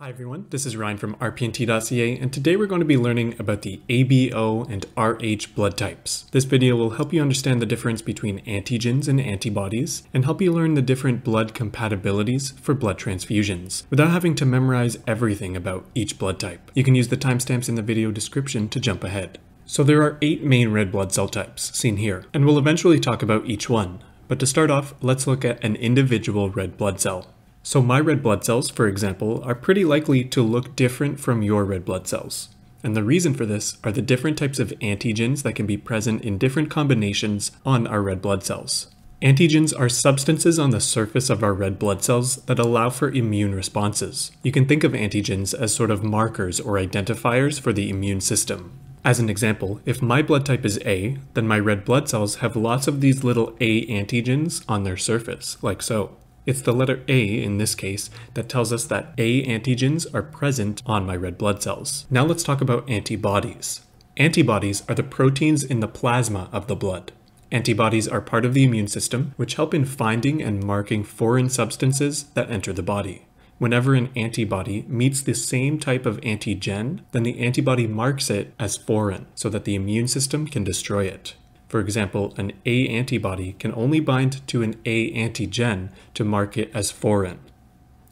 Hi everyone, this is Ryan from rpnt.ca and today we're going to be learning about the ABO and RH blood types. This video will help you understand the difference between antigens and antibodies and help you learn the different blood compatibilities for blood transfusions without having to memorize everything about each blood type. You can use the timestamps in the video description to jump ahead. So there are eight main red blood cell types, seen here, and we'll eventually talk about each one. But to start off, let's look at an individual red blood cell. So my red blood cells, for example, are pretty likely to look different from your red blood cells. And the reason for this are the different types of antigens that can be present in different combinations on our red blood cells. Antigens are substances on the surface of our red blood cells that allow for immune responses. You can think of antigens as sort of markers or identifiers for the immune system. As an example, if my blood type is A, then my red blood cells have lots of these little A antigens on their surface, like so. It's the letter A in this case that tells us that A antigens are present on my red blood cells. Now let's talk about antibodies. Antibodies are the proteins in the plasma of the blood. Antibodies are part of the immune system, which help in finding and marking foreign substances that enter the body. Whenever an antibody meets the same type of antigen, then the antibody marks it as foreign so that the immune system can destroy it. For example, an A antibody can only bind to an A antigen to mark it as foreign.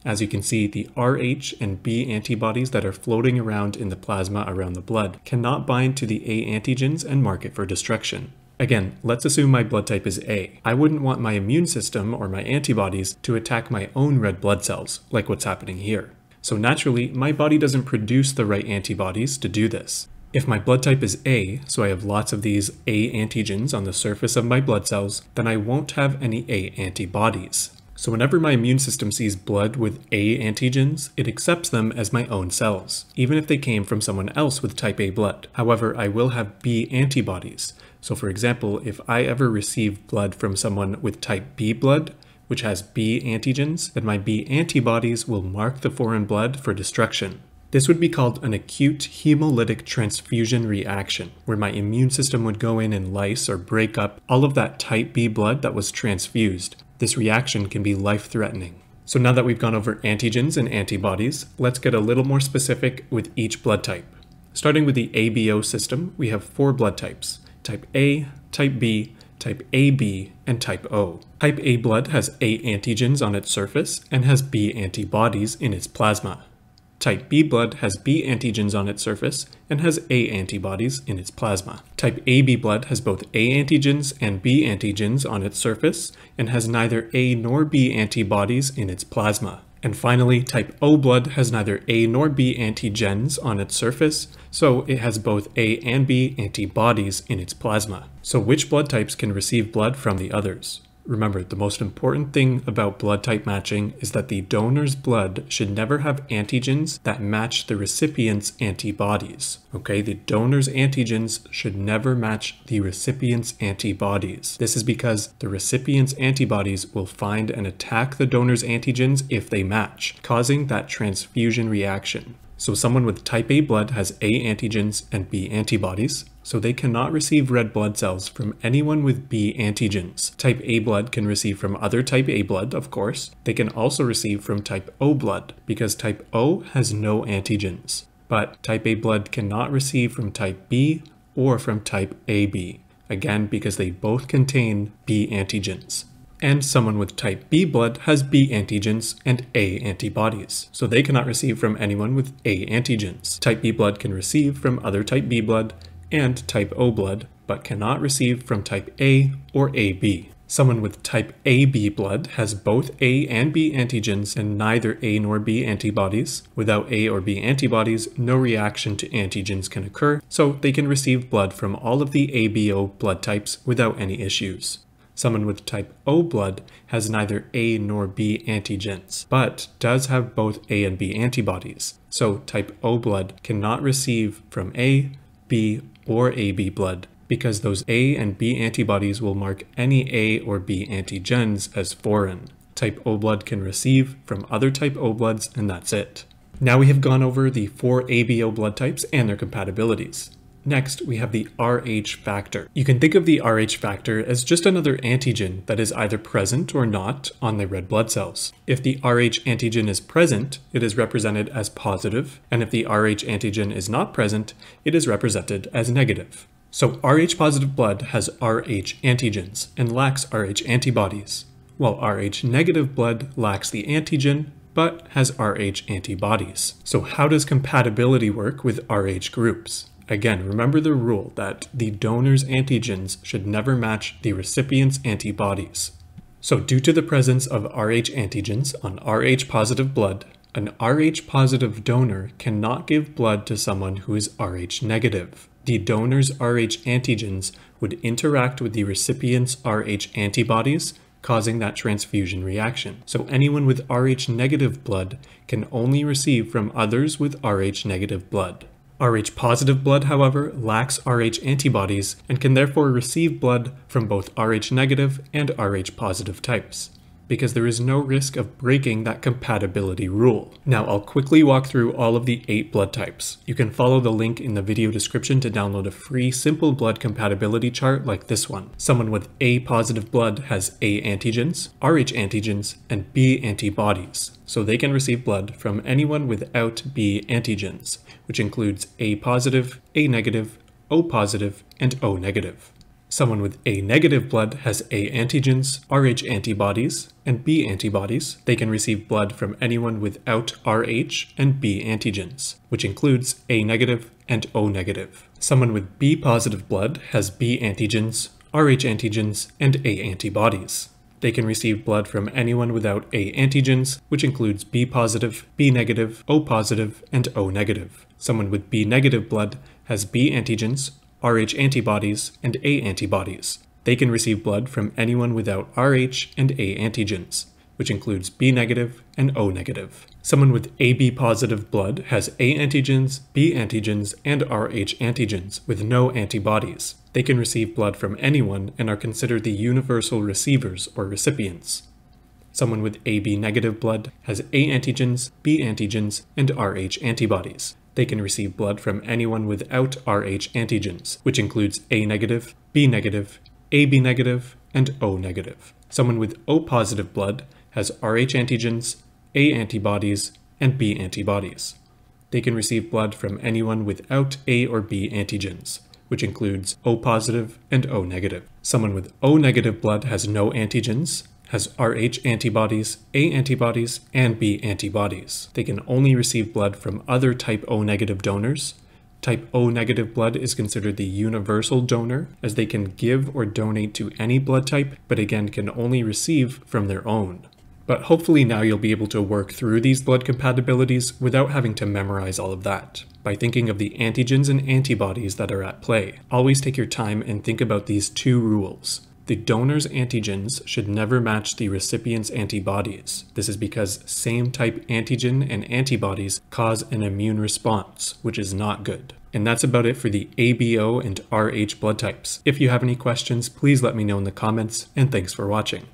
As you can see, the Rh and B antibodies that are floating around in the plasma around the blood cannot bind to the A antigens and mark it for destruction. Again, let's assume my blood type is A. I wouldn't want my immune system or my antibodies to attack my own red blood cells, like what's happening here. So naturally, my body doesn't produce the right antibodies to do this. If my blood type is A, so I have lots of these A antigens on the surface of my blood cells, then I won't have any A antibodies. So whenever my immune system sees blood with A antigens, it accepts them as my own cells, even if they came from someone else with type A blood. However, I will have B antibodies. So for example, if I ever receive blood from someone with type B blood, which has B antigens, then my B antibodies will mark the foreign blood for destruction. This would be called an acute hemolytic transfusion reaction, where my immune system would go in and lyse or break up all of that type B blood that was transfused. This reaction can be life-threatening. So now that we've gone over antigens and antibodies, let's get a little more specific with each blood type. Starting with the ABO system, we have four blood types, type A, type B, type AB, and type O. Type A blood has A antigens on its surface and has B antibodies in its plasma. Type B blood has B antigens on its surface and has A antibodies in its plasma. Type AB blood has both A antigens and B antigens on its surface and has neither A nor B antibodies in its plasma. And finally, type O blood has neither A nor B antigens on its surface, so it has both A and B antibodies in its plasma. So which blood types can receive blood from the others? Remember, the most important thing about blood type matching is that the donor's blood should never have antigens that match the recipient's antibodies. Okay, the donor's antigens should never match the recipient's antibodies. This is because the recipient's antibodies will find and attack the donor's antigens if they match, causing that transfusion reaction. So someone with type A blood has A antigens and B antibodies, so they cannot receive red blood cells from anyone with B antigens. Type A blood can receive from other type A blood, of course. They can also receive from type O blood, because type O has no antigens. But type A blood cannot receive from type B or from type AB, again because they both contain B antigens and someone with type B blood has B antigens and A antibodies, so they cannot receive from anyone with A antigens. Type B blood can receive from other type B blood and type O blood, but cannot receive from type A or AB. Someone with type AB blood has both A and B antigens and neither A nor B antibodies. Without A or B antibodies, no reaction to antigens can occur, so they can receive blood from all of the ABO blood types without any issues. Someone with type O blood has neither A nor B antigens, but does have both A and B antibodies. So type O blood cannot receive from A, B, or AB blood because those A and B antibodies will mark any A or B antigens as foreign. Type O blood can receive from other type O bloods and that's it. Now we have gone over the four ABO blood types and their compatibilities. Next, we have the Rh factor. You can think of the Rh factor as just another antigen that is either present or not on the red blood cells. If the Rh antigen is present, it is represented as positive, and if the Rh antigen is not present, it is represented as negative. So Rh positive blood has Rh antigens and lacks Rh antibodies, while Rh negative blood lacks the antigen but has Rh antibodies. So how does compatibility work with Rh groups? Again, remember the rule that the donor's antigens should never match the recipient's antibodies. So due to the presence of Rh antigens on Rh positive blood, an Rh positive donor cannot give blood to someone who is Rh negative. The donor's Rh antigens would interact with the recipient's Rh antibodies, causing that transfusion reaction. So anyone with Rh negative blood can only receive from others with Rh negative blood. Rh positive blood, however, lacks Rh antibodies and can therefore receive blood from both Rh negative and Rh positive types because there is no risk of breaking that compatibility rule. Now I'll quickly walk through all of the 8 blood types. You can follow the link in the video description to download a free simple blood compatibility chart like this one. Someone with A positive blood has A antigens, Rh antigens, and B antibodies, so they can receive blood from anyone without B antigens, which includes A positive, A negative, O positive, and O negative. Someone with A negative blood has A antigens, Rh antibodies, and B antibodies. They can receive blood from anyone without Rh and B antigens, which includes A negative and O negative. Someone with B positive blood has B antigens, Rh antigens, and A antibodies. They can receive blood from anyone without A antigens, which includes B positive, B negative, O positive, and O negative. Someone with B negative blood has B antigens, Rh antibodies, and A antibodies. They can receive blood from anyone without Rh and A antigens, which includes B negative and O negative. Someone with AB positive blood has A antigens, B antigens, and Rh antigens with no antibodies. They can receive blood from anyone and are considered the universal receivers or recipients. Someone with AB negative blood has A antigens, B antigens, and Rh antibodies they can receive blood from anyone without Rh antigens, which includes A negative, B negative, AB negative, and O negative. Someone with O positive blood has Rh antigens, A antibodies, and B antibodies. They can receive blood from anyone without A or B antigens, which includes O positive and O negative. Someone with O negative blood has no antigens, has Rh antibodies, A antibodies, and B antibodies. They can only receive blood from other type O negative donors. Type O negative blood is considered the universal donor, as they can give or donate to any blood type, but again can only receive from their own. But hopefully now you'll be able to work through these blood compatibilities without having to memorize all of that, by thinking of the antigens and antibodies that are at play. Always take your time and think about these two rules. The donor's antigens should never match the recipient's antibodies. This is because same type antigen and antibodies cause an immune response, which is not good. And that's about it for the ABO and RH blood types. If you have any questions, please let me know in the comments, and thanks for watching.